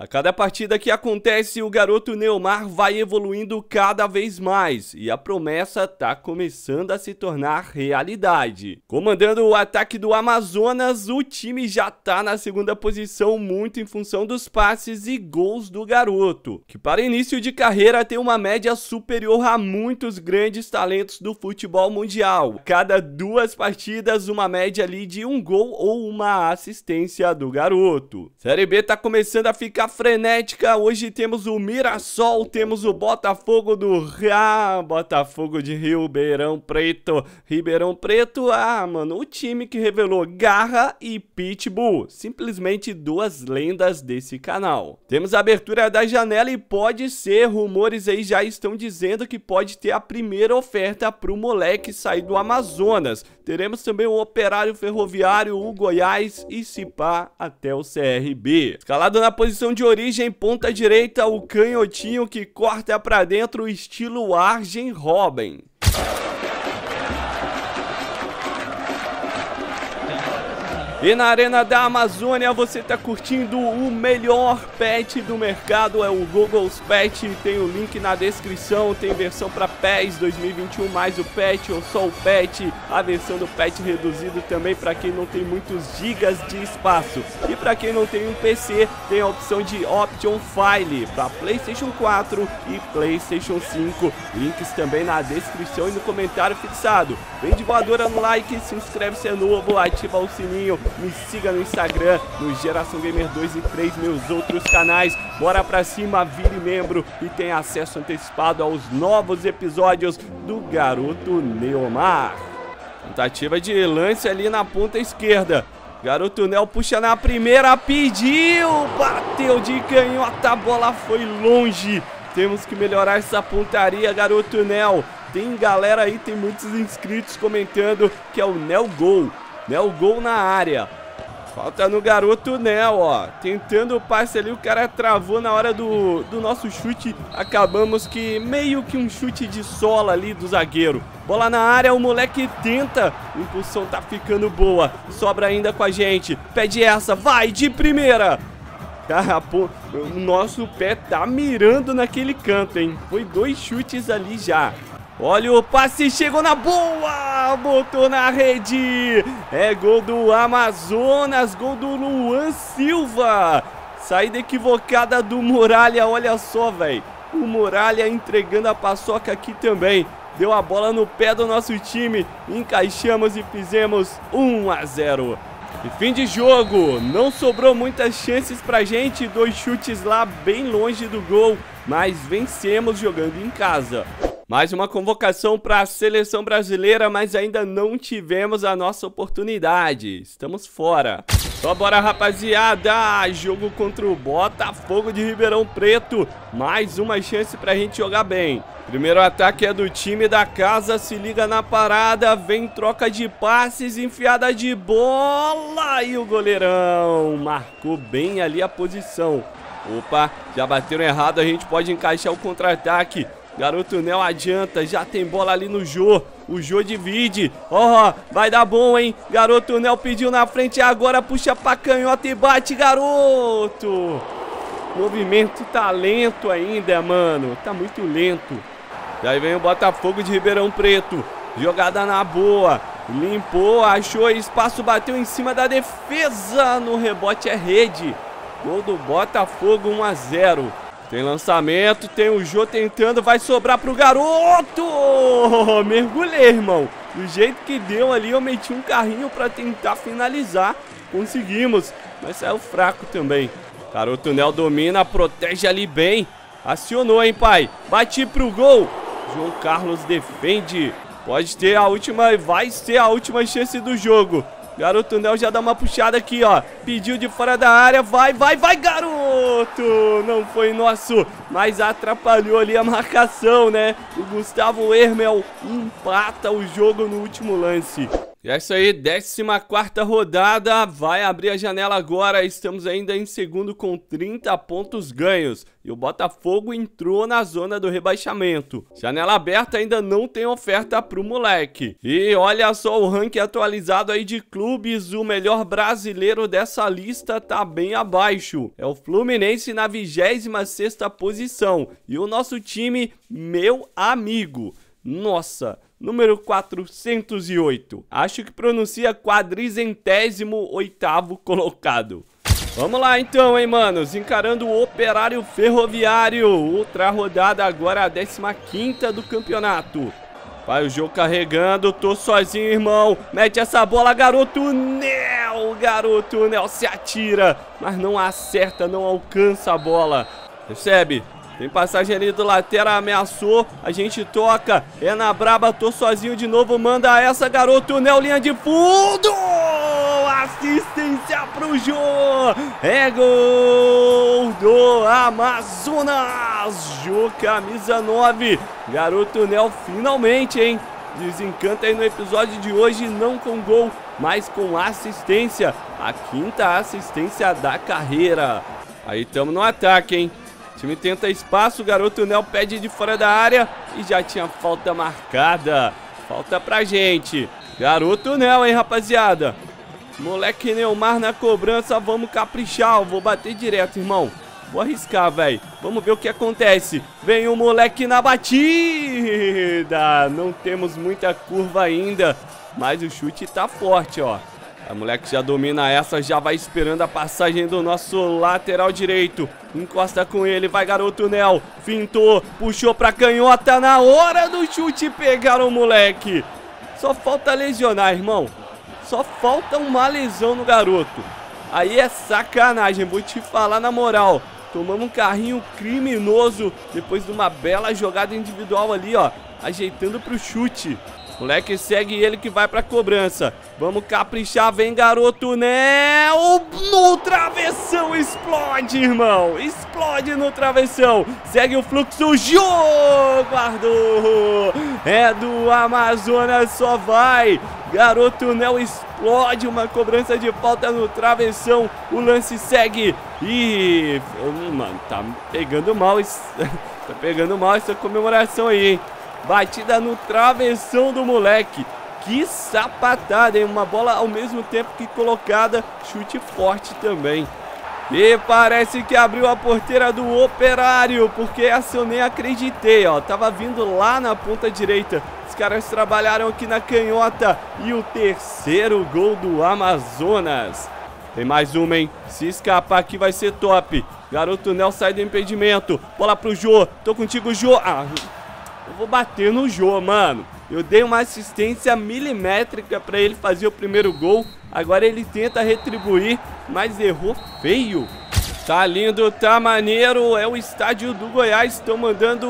A cada partida que acontece, o garoto Neomar vai evoluindo cada vez mais e a promessa tá começando a se tornar realidade. Comandando o ataque do Amazonas, o time já tá na segunda posição muito em função dos passes e gols do garoto, que para início de carreira tem uma média superior a muitos grandes talentos do futebol mundial. Cada duas partidas, uma média ali de um gol ou uma assistência do garoto. Série B tá começando a ficar frenética. Hoje temos o Mirassol, temos o Botafogo do Ah, Botafogo de Ribeirão Preto. Ribeirão Preto, ah, mano, o time que revelou Garra e Pitbull. Simplesmente duas lendas desse canal. Temos a abertura da janela e pode ser, rumores aí já estão dizendo que pode ter a primeira oferta pro moleque sair do Amazonas. Teremos também o Operário Ferroviário, o Goiás e Cipá até o CRB. Escalado na posição de origem, ponta direita, o canhotinho que corta para dentro, estilo Arjen Robin. E na Arena da Amazônia você está curtindo o melhor pet do mercado, é o Google's Pet, tem o link na descrição, tem versão para PES 2021 mais o pet ou só o pet, a versão do pet reduzido também para quem não tem muitos gigas de espaço. E para quem não tem um PC, tem a opção de Option File para PlayStation 4 e PlayStation 5. Links também na descrição e no comentário fixado. Vem de voadora no like, se inscreve se é novo, ativa o sininho me siga no Instagram, no Geração Gamer 2 e 3, meus outros canais. Bora pra cima, vire membro e tenha acesso antecipado aos novos episódios do Garoto Neomar. Tentativa de lance ali na ponta esquerda. Garoto Nel puxa na primeira, pediu, bateu de canhota, a bola foi longe. Temos que melhorar essa pontaria, Garoto Nel. Tem galera aí, tem muitos inscritos comentando que é o Nel Gol. Nel gol na área. Falta no garoto Nel, ó. Tentando o passe ali, o cara travou na hora do, do nosso chute. Acabamos que meio que um chute de sola ali do zagueiro. Bola na área, o moleque tenta. A impulsão tá ficando boa. Sobra ainda com a gente. Pede essa, vai de primeira. Cara, pô, o nosso pé tá mirando naquele canto, hein? Foi dois chutes ali já. Olha o passe, chegou na boa, botou na rede. É gol do Amazonas, gol do Luan Silva. Saída equivocada do Muralha, olha só, velho. O Muralha entregando a paçoca aqui também. Deu a bola no pé do nosso time, encaixamos e fizemos 1 a 0. E fim de jogo, não sobrou muitas chances pra gente, dois chutes lá bem longe do gol, mas vencemos jogando em casa. Mais uma convocação para a seleção brasileira, mas ainda não tivemos a nossa oportunidade. Estamos fora. Só bora, rapaziada. Jogo contra o Botafogo de Ribeirão Preto. Mais uma chance para a gente jogar bem. Primeiro ataque é do time da casa, se liga na parada, vem troca de passes, enfiada de bola e o goleirão marcou bem ali a posição. Opa, já bateram errado, a gente pode encaixar o contra-ataque. Garoto Nel adianta, já tem bola ali no Jô. O Jô divide. Ó, oh, vai dar bom, hein? Garoto Nel pediu na frente agora puxa pra canhota e bate, garoto. Movimento tá lento ainda, mano. Tá muito lento. E aí vem o Botafogo de Ribeirão Preto. Jogada na boa. Limpou, achou espaço, bateu em cima da defesa. No rebote é rede. Gol do Botafogo 1 a 0. Tem lançamento, tem o Jô tentando, vai sobrar pro garoto! mergulhei, irmão. Do jeito que deu ali, eu meti um carrinho pra tentar finalizar. Conseguimos, mas saiu fraco também. Garoto Nel domina, protege ali bem. Acionou, hein, pai? Bate pro gol. João Carlos defende. Pode ter a última, vai ser a última chance do jogo. Garoto Nel já dá uma puxada aqui, ó. Pediu de fora da área. Vai, vai, vai, garoto! Não foi nosso, mas atrapalhou ali a marcação, né? O Gustavo Hermel empata o jogo no último lance. E é isso aí, 14 rodada, vai abrir a janela agora, estamos ainda em segundo com 30 pontos ganhos. E o Botafogo entrou na zona do rebaixamento. Janela aberta ainda não tem oferta pro moleque. E olha só o ranking atualizado aí de clubes, o melhor brasileiro dessa lista tá bem abaixo. É o Fluminense na 26ª posição. E o nosso time, meu amigo. Nossa, número 408. Acho que pronuncia quadrizentésimo oitavo colocado. Vamos lá então, hein, manos. Encarando o Operário Ferroviário. Outra rodada agora, a 15ª do campeonato. Vai o jogo carregando, tô sozinho, irmão. Mete essa bola, garoto Nel. Garoto Nel se atira, mas não acerta, não alcança a bola. Recebe, tem passagem ali do lateral, ameaçou. A gente toca. É na braba, tô sozinho de novo. Manda essa, garoto. Nel, linha de fundo. Assistência pro Jô. É gol do Amazonas. Jô, camisa 9. Garoto Nel, finalmente, hein? Desencanta aí no episódio de hoje, não com gol, mas com assistência. A quinta assistência da carreira. Aí estamos no ataque, hein? O time tenta espaço, garoto Nel pede de fora da área e já tinha falta marcada. Falta pra gente. Garoto Nel, hein, rapaziada. Moleque Neymar na cobrança, vamos caprichar. vou bater direto, irmão. Vou arriscar, velho. Vamos ver o que acontece. Vem o moleque na batida. Não temos muita curva ainda, mas o chute tá forte, ó. A moleque já domina essa, já vai esperando a passagem do nosso lateral direito. Encosta com ele, vai garoto Nel. Fintou, puxou pra canhota na hora do chute pegar o moleque. Só falta lesionar, irmão. Só falta uma lesão no garoto. Aí é sacanagem, vou te falar na moral. Tomamos um carrinho criminoso depois de uma bela jogada individual ali, ó. Ajeitando pro chute. Moleque segue ele que vai pra cobrança. Vamos caprichar, vem garoto, né? No travessão explode, irmão. Explode no travessão. Segue o fluxo, guardou. É do Amazonas, só vai. Garoto Nel explode uma cobrança de falta no travessão. O lance segue. E. Mano, tá pegando mal. tá pegando mal essa comemoração aí, hein? Batida no travessão do moleque. Que sapatada, hein? Uma bola ao mesmo tempo que colocada. Chute forte também. E parece que abriu a porteira do Operário, porque essa eu nem acreditei, ó. Tava vindo lá na ponta direita. Os caras trabalharam aqui na canhota. E o terceiro gol do Amazonas. Tem mais uma, hein? Se escapar aqui vai ser top. Garoto Nel sai do impedimento. Bola pro Jô. Tô contigo, Jô. Ah, eu vou bater no Jô, mano. Eu dei uma assistência milimétrica para ele fazer o primeiro gol. Agora ele tenta retribuir, mas errou feio. Tá lindo, tá maneiro. É o estádio do Goiás. Estão mandando,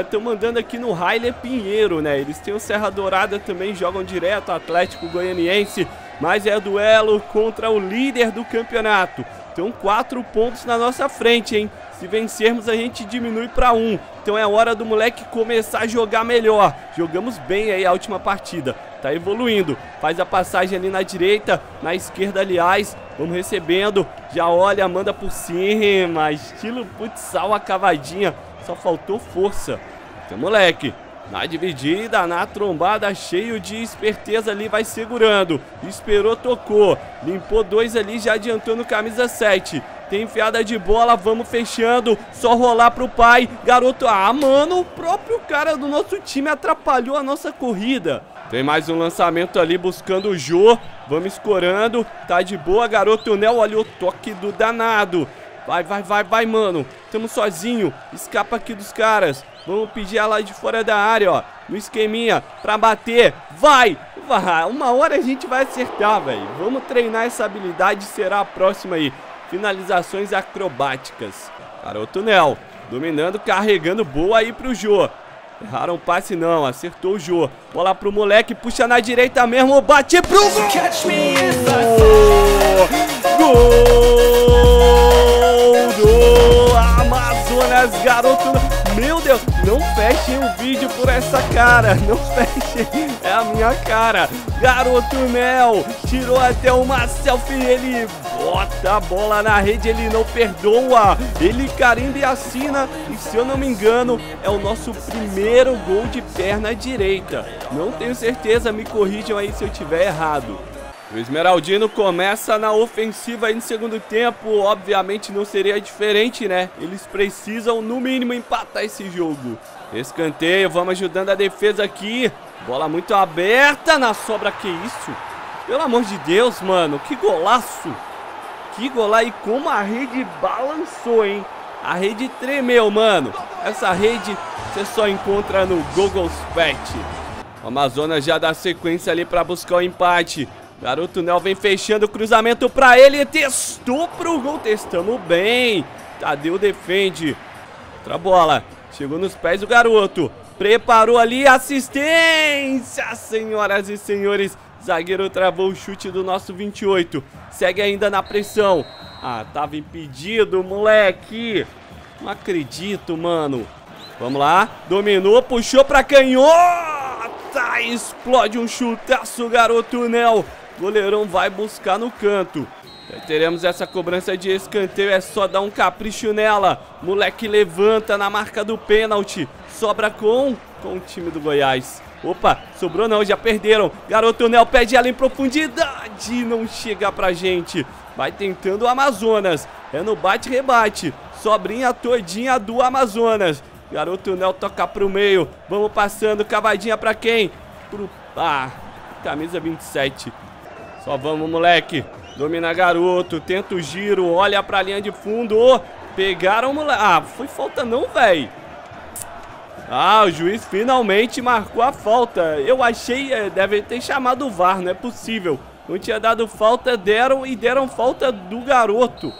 estão é, mandando aqui no Raile Pinheiro, né? Eles têm o Serra Dourada também, jogam direto Atlético Goianiense. Mas é duelo contra o líder do campeonato. Então quatro pontos na nossa frente, hein? Se vencermos, a gente diminui para um. Então é hora do moleque começar a jogar melhor. Jogamos bem aí a última partida. Tá evoluindo. Faz a passagem ali na direita, na esquerda, aliás. Vamos recebendo. Já olha, manda por cima. Estilo futsal, a cavadinha. Só faltou força. Então, moleque, na dividida, na trombada, cheio de esperteza ali, vai segurando. Esperou, tocou. Limpou dois ali, já adiantou no camisa 7. Tem enfiada de bola, vamos fechando. Só rolar pro pai. Garoto, ah, mano, o próprio cara do nosso time atrapalhou a nossa corrida. Tem mais um lançamento ali buscando o Jô. Vamos escorando. Tá de boa, garoto. Nel, olha o toque do danado. Vai, vai, vai, vai, mano. Tamo sozinho. Escapa aqui dos caras. Vamos pedir ela de fora da área, ó. No esqueminha, pra bater. Vai! Vai! Uma hora a gente vai acertar, velho. Vamos treinar essa habilidade. Será a próxima aí finalizações acrobáticas. Garoto Nel, dominando, carregando, boa aí pro Jô. Erraram o passe não, acertou o Jô. Bola pro moleque, puxa na direita mesmo, bate pro gol! Gol do Amazonas, garoto Meu Deus, não fechem o vídeo por essa cara. Não fechem, é a minha cara. Garoto Nel tirou até uma selfie. Ele bota a bola na rede, ele não perdoa. Ele carimba e assina. E se eu não me engano, é o nosso primeiro gol de perna direita. Não tenho certeza, me corrijam aí se eu tiver errado. O Esmeraldino começa na ofensiva aí no segundo tempo. Obviamente não seria diferente, né? Eles precisam, no mínimo, empatar esse jogo. Escanteio, vamos ajudando a defesa aqui. Bola muito aberta na sobra, que isso? Pelo amor de Deus, mano, que golaço. Que golaço, e como a rede balançou, hein? A rede tremeu, mano. Essa rede você só encontra no Google Pet. O Amazonas já dá sequência ali para buscar o empate. Garoto Nel vem fechando o cruzamento pra ele. Testou pro gol. Testamos bem. Tadeu defende. Outra bola. Chegou nos pés do garoto. Preparou ali. Assistência, senhoras e senhores. Zagueiro travou o chute do nosso 28. Segue ainda na pressão. Ah, tava impedido, moleque. Não acredito, mano. Vamos lá. Dominou, puxou pra canhota. Explode um chutaço, garoto Nel. Goleirão vai buscar no canto. Já teremos essa cobrança de escanteio, é só dar um capricho nela. Moleque levanta na marca do pênalti. Sobra com, com o time do Goiás. Opa, sobrou não, já perderam. Garoto Nel pede ela em profundidade. Não chega pra gente. Vai tentando o Amazonas. É no bate-rebate. Sobrinha todinha do Amazonas. Garoto Nel toca pro meio. Vamos passando. Cavadinha pra quem? Pro... Ah, camisa 27. Só vamos, moleque. Domina garoto, tenta o giro, olha pra linha de fundo. Pegaram o moleque. Ah, foi falta não, velho. Ah, o juiz finalmente marcou a falta. Eu achei, é, deve ter chamado o VAR, não é possível. Não tinha dado falta, deram e deram falta do garoto.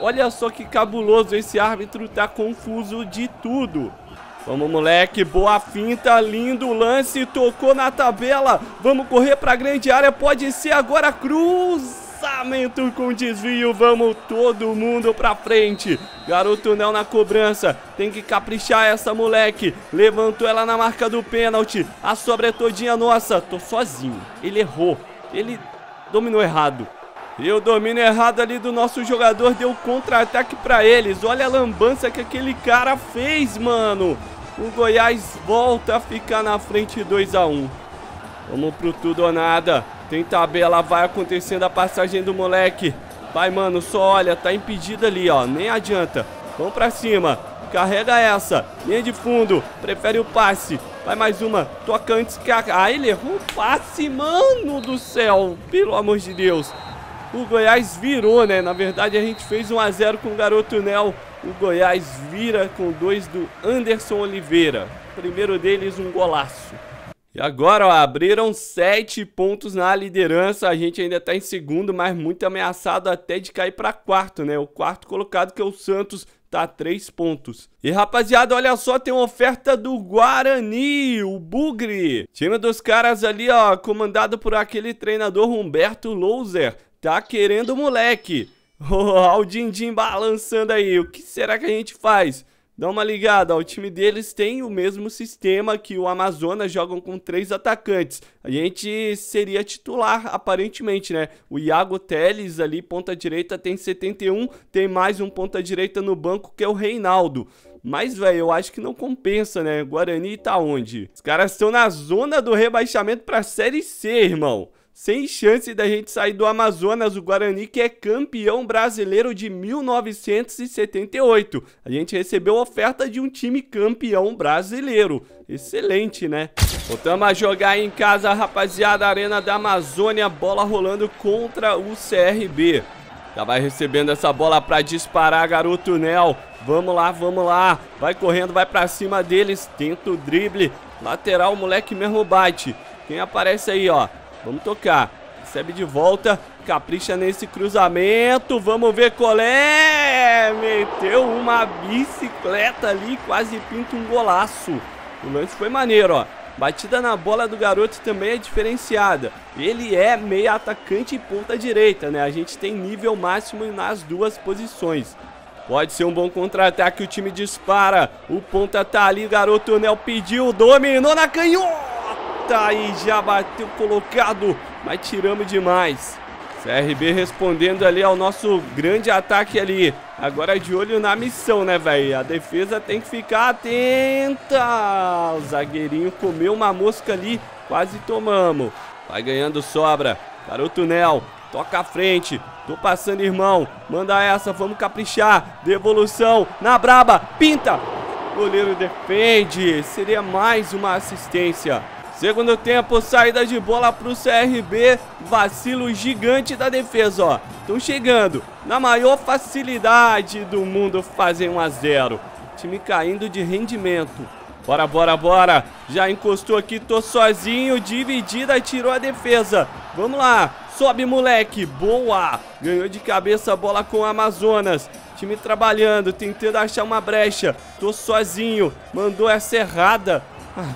Olha só que cabuloso, esse árbitro tá confuso de tudo. Vamos, moleque. Boa finta. Lindo lance. Tocou na tabela. Vamos correr pra grande área. Pode ser agora cruzamento com desvio. Vamos todo mundo pra frente. Garoto Nel na cobrança. Tem que caprichar essa moleque. Levantou ela na marca do pênalti. A sobra é todinha nossa. Tô sozinho. Ele errou. Ele dominou errado. E o domínio errado ali do nosso jogador deu contra-ataque pra eles. Olha a lambança que aquele cara fez, mano. O Goiás volta a ficar na frente 2 a 1 Vamos pro tudo ou nada. Tem tabela, vai acontecendo a passagem do moleque. Vai, mano, só olha, tá impedido ali, ó. Nem adianta. Vamos pra cima. Carrega essa. Linha de fundo. Prefere o passe. Vai mais uma. Toca antes que a... Ah, ele errou o passe, mano do céu. Pelo amor de Deus o Goiás virou, né? Na verdade, a gente fez 1 a 0 com o Garoto Nel. O Goiás vira com dois do Anderson Oliveira. Primeiro deles, um golaço. E agora, ó, abriram sete pontos na liderança. A gente ainda tá em segundo, mas muito ameaçado até de cair para quarto, né? O quarto colocado, que é o Santos, tá três pontos. E rapaziada, olha só, tem uma oferta do Guarani, o Bugre. Time dos caras ali, ó, comandado por aquele treinador Humberto Louser tá querendo moleque. Olha o Dindim balançando aí. O que será que a gente faz? Dá uma ligada, o time deles tem o mesmo sistema que o Amazonas, jogam com três atacantes. A gente seria titular, aparentemente, né? O Iago Teles ali, ponta direita, tem 71, tem mais um ponta direita no banco que é o Reinaldo. Mas, velho, eu acho que não compensa, né? Guarani tá onde? Os caras estão na zona do rebaixamento pra Série C, irmão sem chance da gente sair do Amazonas, o Guarani que é campeão brasileiro de 1978. A gente recebeu oferta de um time campeão brasileiro. Excelente, né? Voltamos a jogar em casa, rapaziada, Arena da Amazônia, bola rolando contra o CRB. Já vai recebendo essa bola pra disparar, garoto Nel. Vamos lá, vamos lá. Vai correndo, vai pra cima deles. Tenta o drible. Lateral, moleque mesmo bate. Quem aparece aí, ó? Vamos tocar. Recebe de volta. Capricha nesse cruzamento. Vamos ver qual é. Meteu uma bicicleta ali. Quase pinta um golaço. O lance foi maneiro, ó. Batida na bola do garoto também é diferenciada. Ele é meia atacante e ponta direita, né? A gente tem nível máximo nas duas posições. Pode ser um bom contra-ataque, o time dispara. O ponta tá ali, garoto Nel pediu, dominou na canhota e já bateu colocado, mas tiramos demais. CRB respondendo ali ao nosso grande ataque ali. Agora de olho na missão, né, velho? A defesa tem que ficar atenta. O zagueirinho comeu uma mosca ali, quase tomamos. Vai ganhando sobra. Garoto Nel, toca à frente. Tô passando, irmão. Manda essa, vamos caprichar. Devolução na braba. Pinta. Goleiro defende. Seria mais uma assistência. Segundo tempo, saída de bola pro CRB. Vacilo gigante da defesa, ó. Estão chegando. Na maior facilidade do mundo fazem 1 a 0. Time caindo de rendimento. Bora, bora, bora. Já encostou aqui, tô sozinho. Dividida, tirou a defesa. Vamos lá. Sobe, moleque. Boa. Ganhou de cabeça a bola com o Amazonas. Time trabalhando, tentando achar uma brecha. Tô sozinho. Mandou essa errada. Ah,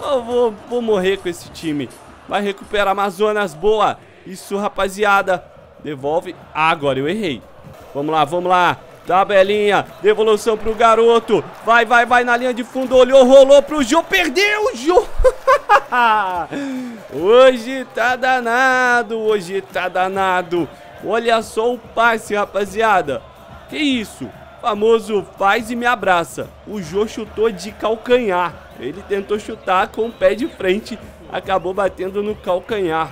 eu vou, vou morrer com esse time. Vai recuperar Amazonas. Boa. Isso, rapaziada. Devolve. Ah, agora eu errei. Vamos lá, vamos lá. Tabelinha, devolução pro garoto. Vai, vai, vai na linha de fundo. Olhou, rolou pro Jô. Perdeu o Jô. hoje tá danado, hoje tá danado. Olha só o passe, rapaziada. Que isso? Famoso faz e me abraça. O Jô chutou de calcanhar. Ele tentou chutar com o pé de frente. Acabou batendo no calcanhar.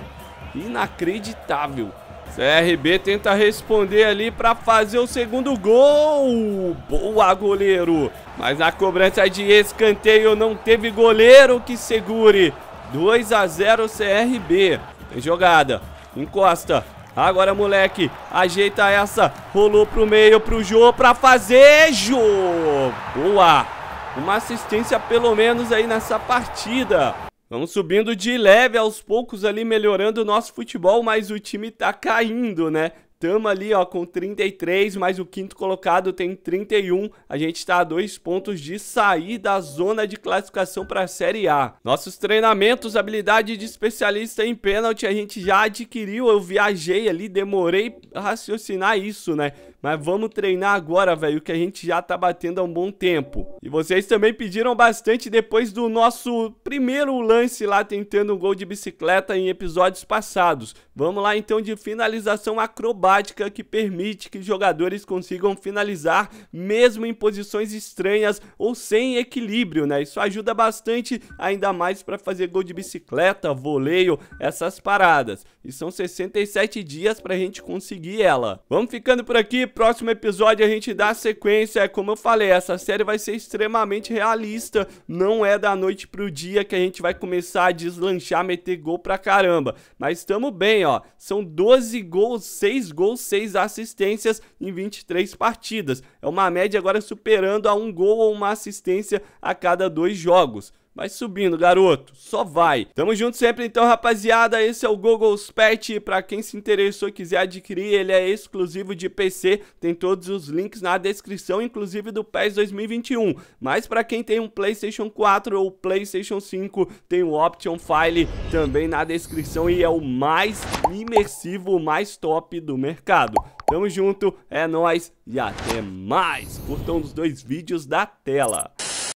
Inacreditável. CRB tenta responder ali para fazer o segundo gol. Boa, goleiro. Mas na cobrança de escanteio não teve goleiro que segure. 2 a 0 CRB. Tem jogada. Encosta. Agora, moleque, ajeita essa. Rolou pro meio pro Jô pra fazer. Jô. Boa. Uma assistência pelo menos aí nessa partida. Vamos subindo de leve aos poucos ali, melhorando o nosso futebol, mas o time tá caindo, né? Tamo ali, ó, com 33, mas o quinto colocado tem 31. A gente está a dois pontos de sair da zona de classificação para a Série A. Nossos treinamentos, habilidade de especialista em pênalti, a gente já adquiriu. Eu viajei ali, demorei raciocinar isso, né? Mas vamos treinar agora, velho, que a gente já tá batendo há um bom tempo. E vocês também pediram bastante depois do nosso primeiro lance lá tentando um gol de bicicleta em episódios passados. Vamos lá então de finalização acrobática que permite que jogadores consigam finalizar mesmo em posições estranhas ou sem equilíbrio, né? Isso ajuda bastante, ainda mais para fazer gol de bicicleta, voleio, essas paradas. E são 67 dias pra gente conseguir ela. Vamos ficando por aqui próximo episódio a gente dá sequência. É como eu falei, essa série vai ser extremamente realista. Não é da noite pro dia que a gente vai começar a deslanchar, meter gol pra caramba. Mas estamos bem, ó. São 12 gols, 6 gols, 6 assistências em 23 partidas. É uma média agora superando a um gol ou uma assistência a cada dois jogos. Vai subindo, garoto. Só vai. Tamo junto sempre, então, rapaziada. Esse é o Google Pet. Pra quem se interessou e quiser adquirir, ele é exclusivo de PC. Tem todos os links na descrição, inclusive do PES 2021. Mas pra quem tem um PlayStation 4 ou PlayStation 5, tem o Option File também na descrição. E é o mais imersivo, mais top do mercado. Tamo junto, é nóis e até mais. Curtam os dois vídeos da tela.